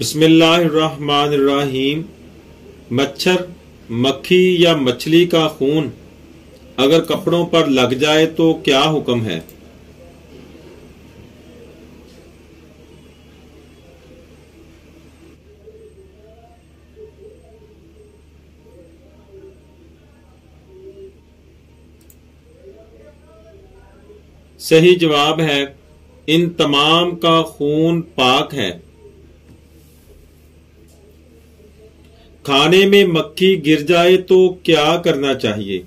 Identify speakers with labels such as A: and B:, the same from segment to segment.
A: बिस्मिल्लाहिर्रहमानिर्रहीम। मच्छर, मक्खी या मछली का खून अगर कपड़ों पर लग जाए तो क्या हुक्म है? सही जवाब है, इन तमाम का खून पाक है। खाने में मक्खी गिर जाए तो क्या करना चाहिए?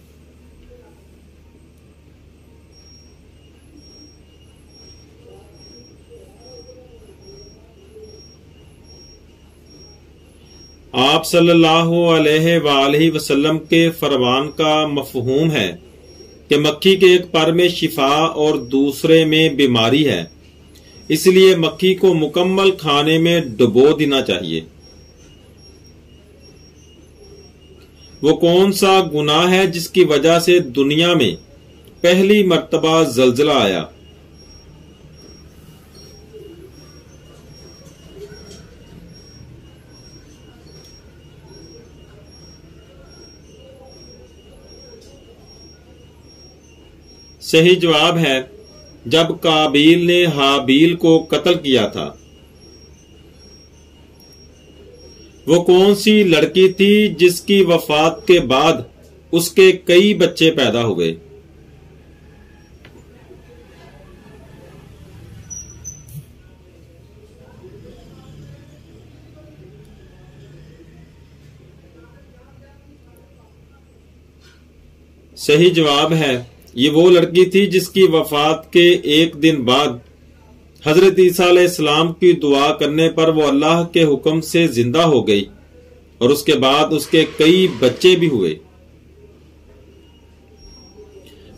A: आप सल्लल्लाहु अलैहि वसल्लम के फरमान का मफहूम है कि मक्खी के एक पर में शिफा और दूसरे में बीमारी है। इसलिए मक्खी को मुकम्मल खाने में डुबो देना चाहिए। वो कौन सा गुनाह है जिसकी वजह से दुनिया में पहली मरतबा जलजला आया? सही जवाब है, जब काबिल ने हाबील को कत्ल किया था। वो कौन सी लड़की थी जिसकी वफात के बाद उसके कई बच्चे पैदा हो गए सही जवाब है, ये वो लड़की थी जिसकी वफात के एक दिन बाद हज़रत ईसा इस्लाम की दुआ करने पर वो अल्लाह के हुक्म से ज़िंदा हो गई और उसके बाद उसके कई बच्चे भी हुए।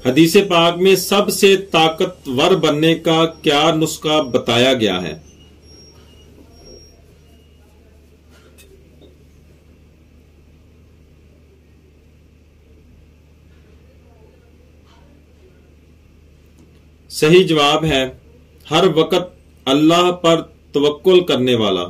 A: हदीस पाक में सबसे ताकतवर बनने का क्या नुस्खा बताया गया है? सही जवाब है हर वक्त अल्लाह पर तवक्कुल करने वाला।